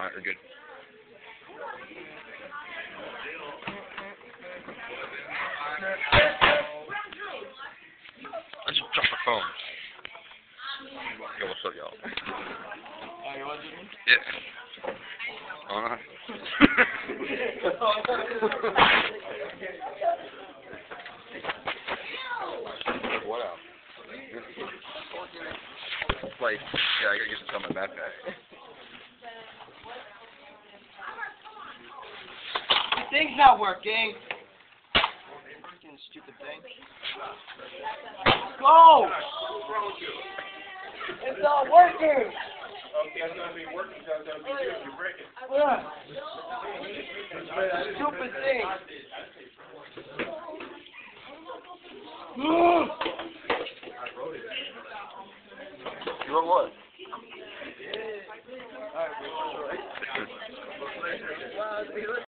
Alright, we're good. I just dropped my phone. Yo, what's up, y'all? Oh, you watching me? Yeah. Uh-huh. what else? Like, yeah, I gotta get this on my backpack. Thing's not working. Fucking stupid thing. Go! It's not working! Okay, it's gonna be working, so it's gonna be good, you break it. Stupid thing. You wrote what? Alright,